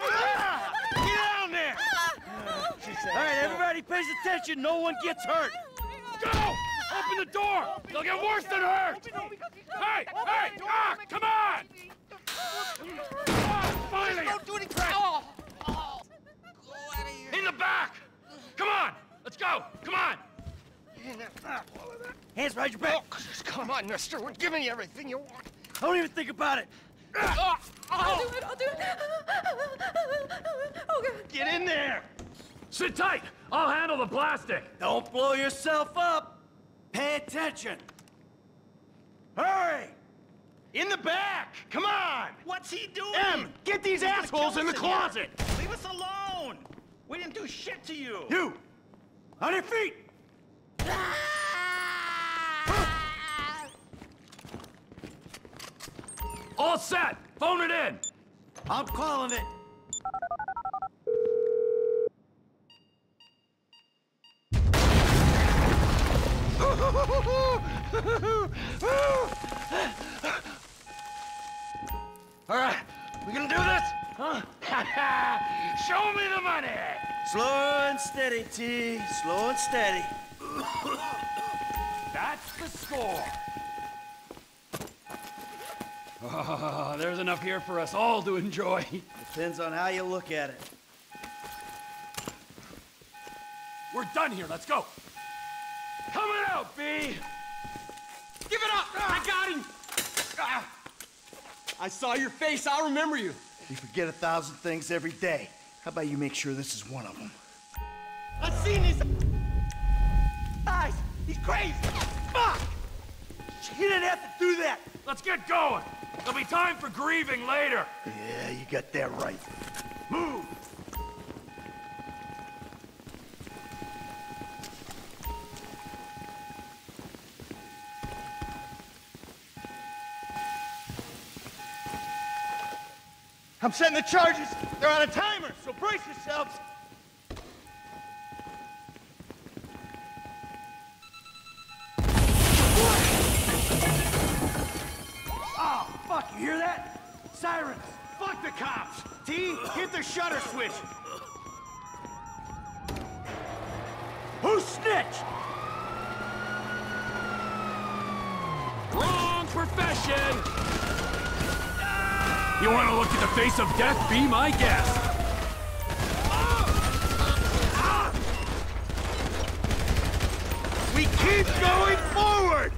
Ah! Get down there! All right, everybody pays attention. No one gets hurt. Go! Open the door! They'll get worse than hurt! Hey! Hey! Ah! Come on! Ah, finally! Don't do any crap. Oh. Oh. Go out of here. In the back! Come on! Let's go! Come on! Hands behind your back. Oh, come on, mister. We're giving you everything you want. Don't even think about it. I'll do it, I'll do it. Oh, God. Get in there. Sit tight! I'll handle the plastic! Don't blow yourself up. Pay attention. Hurry. In the back. Come on. What's he doing? M, get these assholes in the closet. Leave us alone! We didn't do shit to you! You, on your feet. All set! Phone it in! I'm calling it. All right, we gonna do this? Huh? Show me the money! Slow and steady, T. Slow and steady. That's the score! Oh, there's enough here for us all to enjoy. Depends on how you look at it. We're done here, let's go! Coming out, B! Give it up! I got him! Ah. I saw your face. I'll remember you. We forget a thousand things every day. How about you make sure this is one of them? I've seen his eyes! He's crazy! Fuck! You didn't have to do that. Let's get going! There'll be time for grieving later! Yeah, you got that right. Move! I'm setting the charges! They're on a timer, so brace yourselves! Oh, fuck, you hear that? Sirens! Fuck the cops! T, hit the shutter switch! Who snitched? Wrong profession! You want to look at the face of death? Be my guest! We keep going forward!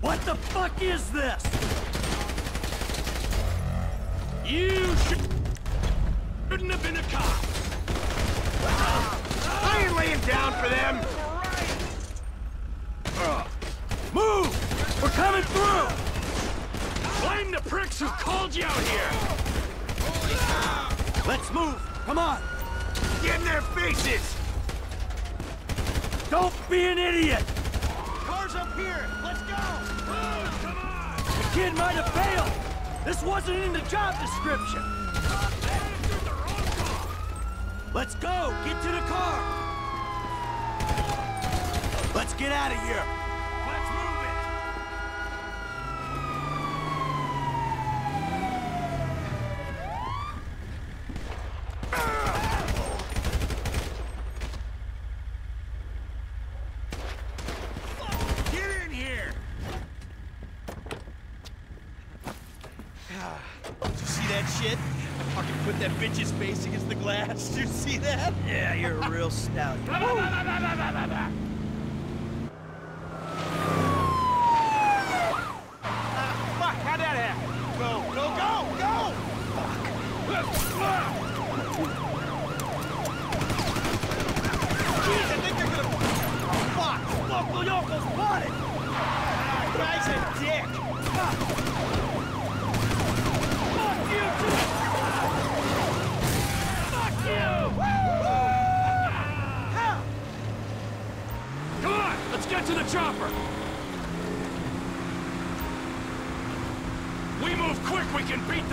What the fuck is this? You should... shouldn't have been a cop! I ain't laying down for them! Move! We're coming through! Blame the pricks who called you out here! Let's move! Come on! Get in their faces! Don't be an idiot! Cars up here! Let's go! Move, come on! The kid might have failed! This wasn't in the job description! Let's go! Get to the car! Let's get out of here! Let's move it! Get in here! Did you see that shit? I fucking put that bitch's face against the glass. Did you see that? Yeah, you're a real stout. Fuck, how'd that happen? Go, go, go, go! Jeez, I think they're gonna... Oh, fuck! Local yokels spotted! Ah, guy's a dick! Fuck you too! Fuck you! Hell! Come on, let's get to the chopper! We move quick, we can beat the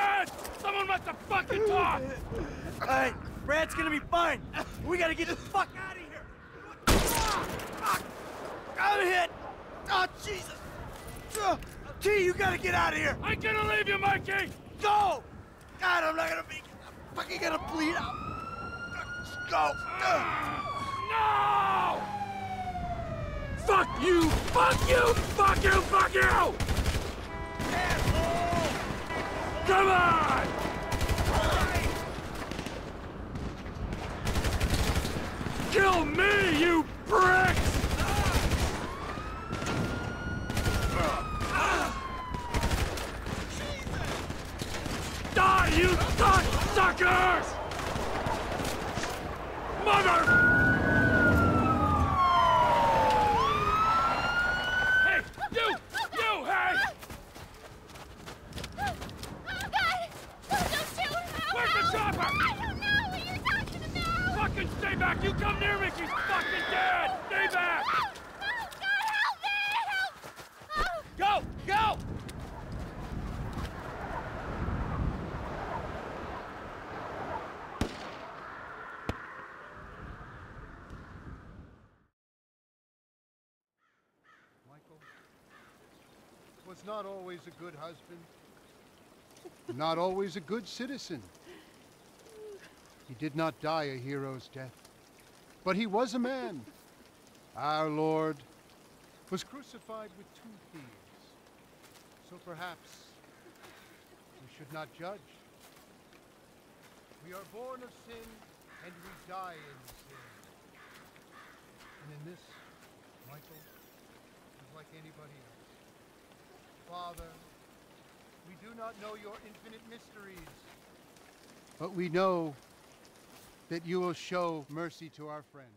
The! Someone must have fucking talked! All right, Brad's gonna be fine. We gotta get the fuck out of here. Ah! Fuck! I'm hit. Oh Jesus! Uh, T, you gotta get out of here. I'm gonna leave you, Mikey! Go! God, I'm not gonna make it. I'm fucking gonna bleed out. Go. No! Fuck you! Fuck you! Fuck you! Fuck you! Come on! Kill me, you pricks! Die, you suckers! Mother! Hey, you! You, hey! Oh, God! Oh, don't shoot! Oh, Where's the help! chopper? I don't know what you're talking about! Fucking stay back! You come near me, she's fucking dead! Stay back! Oh, oh, God, help me! Help! Oh, Go! Go! Michael was not always a good husband, not always a good citizen. He did not die a hero's death, but he was a man. Our Lord was crucified with two thieves. So perhaps we should not judge. We are born of sin and we die in sin. And in this, Michael is like anybody else. Father, we do not know your infinite mysteries, but we know that you will show mercy to our friend.